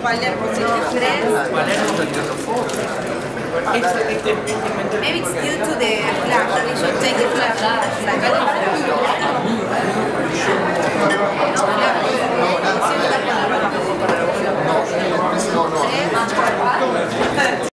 Palermo Palermo Maybe it's due to the flag that should take it